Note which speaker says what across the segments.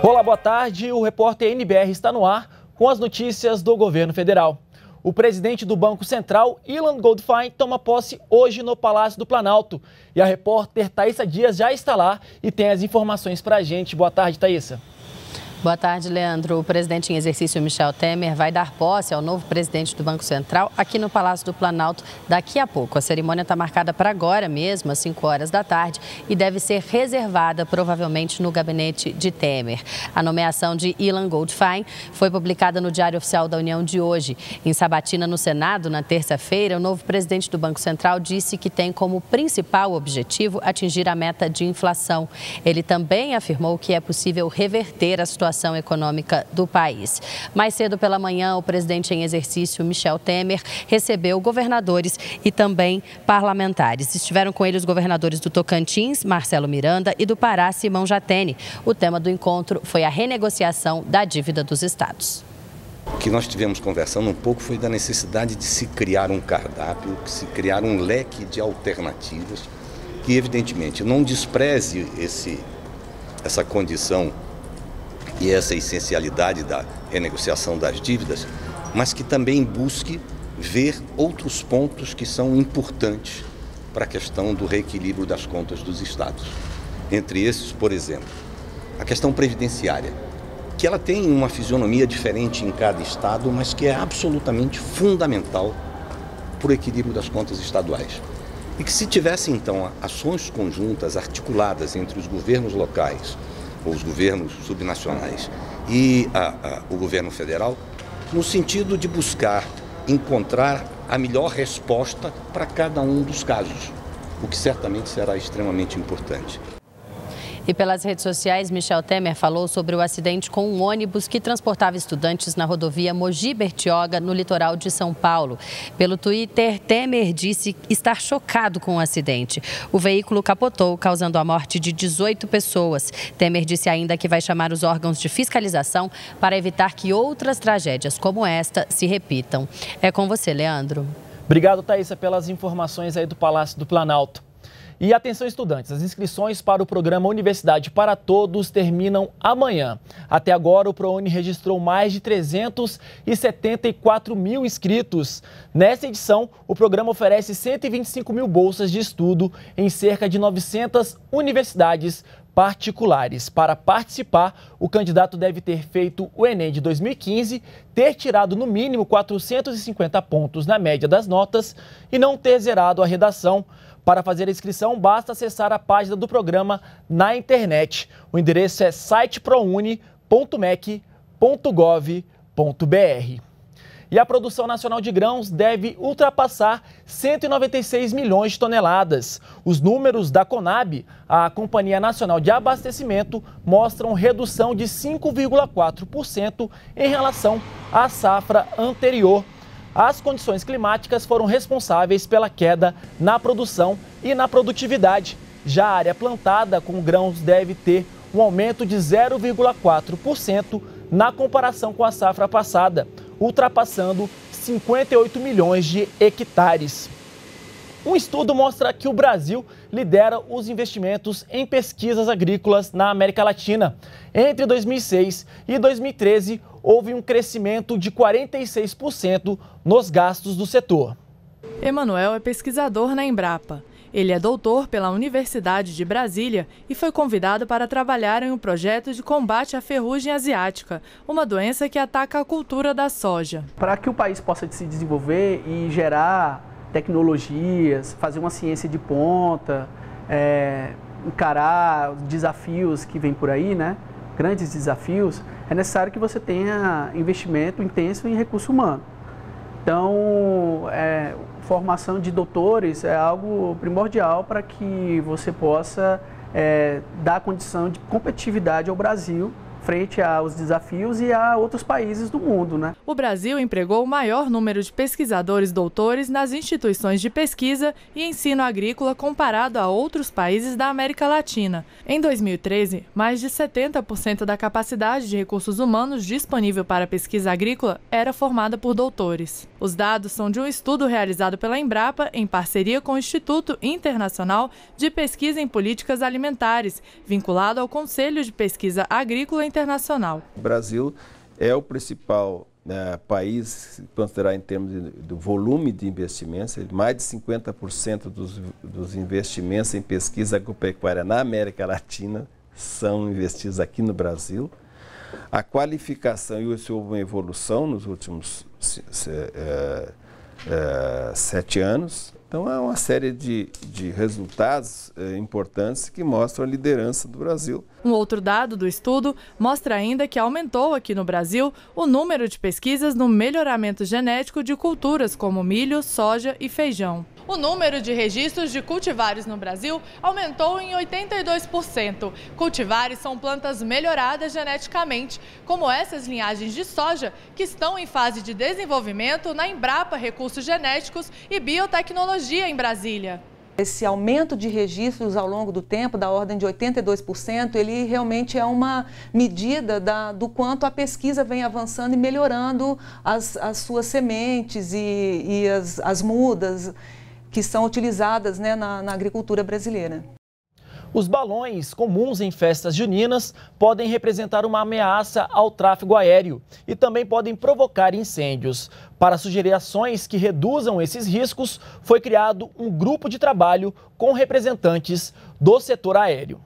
Speaker 1: Olá, boa tarde. O repórter NBR está no ar com as notícias do governo federal. O presidente do Banco Central, Ilan Goldfein, toma posse hoje no Palácio do Planalto. E a repórter Thaisa Dias já está lá e tem as informações para a gente. Boa tarde, Thaisa.
Speaker 2: Boa tarde, Leandro. O presidente em exercício Michel Temer vai dar posse ao novo presidente do Banco Central aqui no Palácio do Planalto daqui a pouco. A cerimônia está marcada para agora mesmo, às 5 horas da tarde, e deve ser reservada provavelmente no gabinete de Temer. A nomeação de Ilan Goldfein foi publicada no Diário Oficial da União de hoje. Em sabatina no Senado, na terça-feira, o novo presidente do Banco Central disse que tem como principal objetivo atingir a meta de inflação. Ele também afirmou que é possível reverter a situação situação econômica do país. Mais cedo pela manhã, o presidente em exercício, Michel Temer, recebeu governadores e também parlamentares. Estiveram com ele os governadores do Tocantins, Marcelo Miranda, e do Pará, Simão Jatene. O tema do encontro foi a renegociação da dívida dos estados.
Speaker 3: O que nós tivemos conversando um pouco foi da necessidade de se criar um cardápio, de se criar um leque de alternativas que, evidentemente, não despreze esse, essa condição e essa essencialidade da renegociação das dívidas, mas que também busque ver outros pontos que são importantes para a questão do reequilíbrio das contas dos estados. Entre esses, por exemplo, a questão previdenciária, que ela tem uma fisionomia diferente em cada estado, mas que é absolutamente fundamental para o equilíbrio das contas estaduais. E que se tivesse então ações conjuntas articuladas entre os governos locais, os governos subnacionais e a, a, o governo federal, no sentido de buscar encontrar a melhor resposta para cada um dos casos, o que certamente será extremamente importante.
Speaker 2: E pelas redes sociais, Michel Temer falou sobre o acidente com um ônibus que transportava estudantes na rodovia Mogi Bertioga, no litoral de São Paulo. Pelo Twitter, Temer disse estar chocado com o acidente. O veículo capotou, causando a morte de 18 pessoas. Temer disse ainda que vai chamar os órgãos de fiscalização para evitar que outras tragédias como esta se repitam. É com você, Leandro.
Speaker 1: Obrigado, Thaisa, pelas informações aí do Palácio do Planalto. E atenção, estudantes, as inscrições para o programa Universidade para Todos terminam amanhã. Até agora, o ProUni registrou mais de 374 mil inscritos. Nessa edição, o programa oferece 125 mil bolsas de estudo em cerca de 900 universidades particulares. Para participar, o candidato deve ter feito o Enem de 2015, ter tirado no mínimo 450 pontos na média das notas e não ter zerado a redação. Para fazer a inscrição, basta acessar a página do programa na internet. O endereço é siteproune.mec.gov.br. E a produção nacional de grãos deve ultrapassar 196 milhões de toneladas. Os números da Conab, a Companhia Nacional de Abastecimento, mostram redução de 5,4% em relação à safra anterior. As condições climáticas foram responsáveis pela queda na produção e na produtividade. Já a área plantada com grãos deve ter um aumento de 0,4% na comparação com a safra passada, ultrapassando 58 milhões de hectares. Um estudo mostra que o Brasil lidera os investimentos em pesquisas agrícolas na América Latina. Entre 2006 e 2013, houve um crescimento de 46% nos gastos do setor.
Speaker 4: Emanuel é pesquisador na Embrapa. Ele é doutor pela Universidade de Brasília e foi convidado para trabalhar em um projeto de combate à ferrugem asiática, uma doença que ataca a cultura da soja.
Speaker 5: Para que o país possa se desenvolver e gerar tecnologias, fazer uma ciência de ponta, é, encarar desafios que vêm por aí, né? grandes desafios, é necessário que você tenha investimento intenso em recurso humano. Então, é, formação de doutores é algo primordial para que você possa é, dar condição de competitividade ao Brasil frente aos desafios e a outros países do mundo. Né?
Speaker 4: O Brasil empregou o maior número de pesquisadores doutores nas instituições de pesquisa e ensino agrícola comparado a outros países da América Latina. Em 2013, mais de 70% da capacidade de recursos humanos disponível para pesquisa agrícola era formada por doutores. Os dados são de um estudo realizado pela Embrapa em parceria com o Instituto Internacional de Pesquisa em Políticas Alimentares, vinculado ao Conselho de Pesquisa Agrícola Internacional.
Speaker 6: O Brasil é o principal né, país, considerar em termos de, do volume de investimentos, mais de 50% dos, dos investimentos em pesquisa agropecuária na América Latina são investidos aqui no Brasil. A qualificação, e isso houve uma evolução nos últimos é, é, sete anos, então, é uma série de, de resultados é, importantes que mostram a liderança do Brasil.
Speaker 4: Um outro dado do estudo mostra ainda que aumentou aqui no Brasil o número de pesquisas no melhoramento genético de culturas como milho, soja e feijão o número de registros de cultivares no Brasil aumentou em 82%. Cultivares são plantas melhoradas geneticamente, como essas linhagens de soja, que estão em fase de desenvolvimento na Embrapa Recursos Genéticos e Biotecnologia em Brasília.
Speaker 7: Esse aumento de registros ao longo do tempo, da ordem de 82%, ele realmente é uma medida da, do quanto a pesquisa vem avançando e melhorando as, as suas sementes e, e as, as mudas que são utilizadas né, na, na agricultura brasileira.
Speaker 1: Os balões comuns em festas juninas podem representar uma ameaça ao tráfego aéreo e também podem provocar incêndios. Para sugerir ações que reduzam esses riscos, foi criado um grupo de trabalho com representantes do setor aéreo.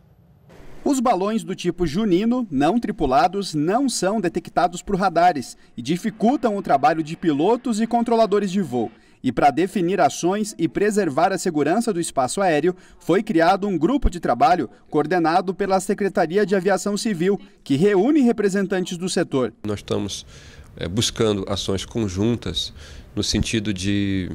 Speaker 8: Os balões do tipo junino, não tripulados, não são detectados por radares e dificultam o trabalho de pilotos e controladores de voo. E para definir ações e preservar a segurança do espaço aéreo, foi criado um grupo de trabalho coordenado pela Secretaria de Aviação Civil, que reúne representantes do setor.
Speaker 9: Nós estamos é, buscando ações conjuntas no sentido de,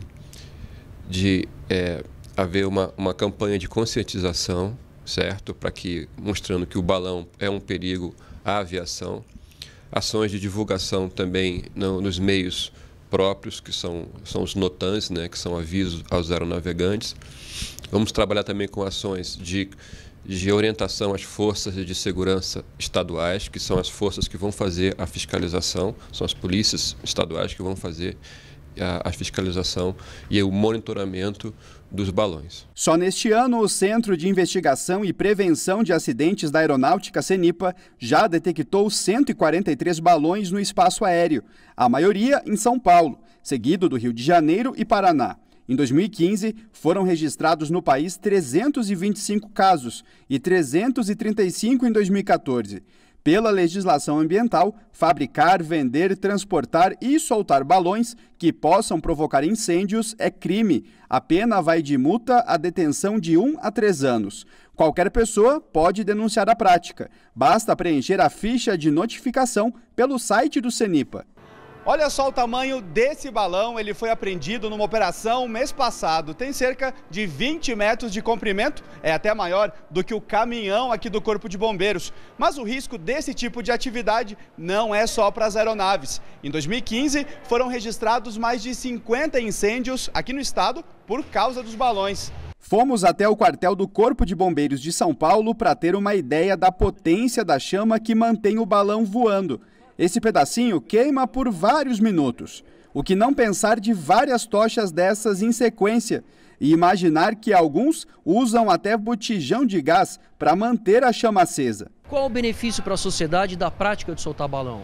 Speaker 9: de é, haver uma, uma campanha de conscientização, certo? Para que, mostrando que o balão é um perigo à aviação. Ações de divulgação também no, nos meios próprios, que são, são os NOTANs, né, que são avisos aos aeronavegantes. Vamos trabalhar também com ações de, de orientação às forças de segurança estaduais, que são as forças que vão fazer a fiscalização, são as polícias estaduais que vão fazer a, a fiscalização e o monitoramento dos balões.
Speaker 8: Só neste ano, o Centro de Investigação e Prevenção de Acidentes da Aeronáutica CENIPA já detectou 143 balões no espaço aéreo, a maioria em São Paulo, seguido do Rio de Janeiro e Paraná. Em 2015, foram registrados no país 325 casos e 335 em 2014. Pela legislação ambiental, fabricar, vender, transportar e soltar balões que possam provocar incêndios é crime. A pena vai de multa a detenção de 1 a 3 anos. Qualquer pessoa pode denunciar a prática. Basta preencher a ficha de notificação pelo site do CENIPA.
Speaker 10: Olha só o tamanho desse balão, ele foi apreendido numa operação mês passado. Tem cerca de 20 metros de comprimento, é até maior do que o caminhão aqui do Corpo de Bombeiros. Mas o risco desse tipo de atividade não é só para as aeronaves. Em 2015, foram registrados mais de 50 incêndios aqui no estado por causa dos balões.
Speaker 8: Fomos até o quartel do Corpo de Bombeiros de São Paulo para ter uma ideia da potência da chama que mantém o balão voando. Esse pedacinho queima por vários minutos. O que não pensar de várias tochas dessas em sequência e imaginar que alguns usam até botijão de gás para manter a chama acesa.
Speaker 11: Qual o benefício para a sociedade da prática de soltar balão?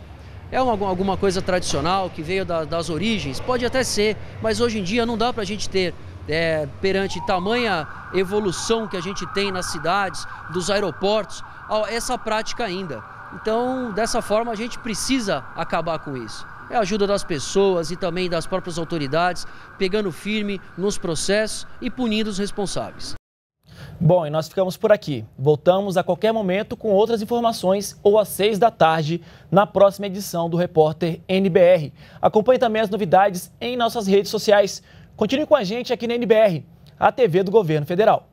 Speaker 11: É uma, alguma coisa tradicional que veio da, das origens? Pode até ser, mas hoje em dia não dá para a gente ter, é, perante tamanha evolução que a gente tem nas cidades, dos aeroportos, essa prática ainda. Então, dessa forma, a gente precisa acabar com isso. É a ajuda das pessoas e também das próprias autoridades, pegando firme nos processos e punindo os responsáveis.
Speaker 1: Bom, e nós ficamos por aqui. Voltamos a qualquer momento com outras informações ou às seis da tarde na próxima edição do Repórter NBR. Acompanhe também as novidades em nossas redes sociais. Continue com a gente aqui na NBR, a TV do Governo Federal.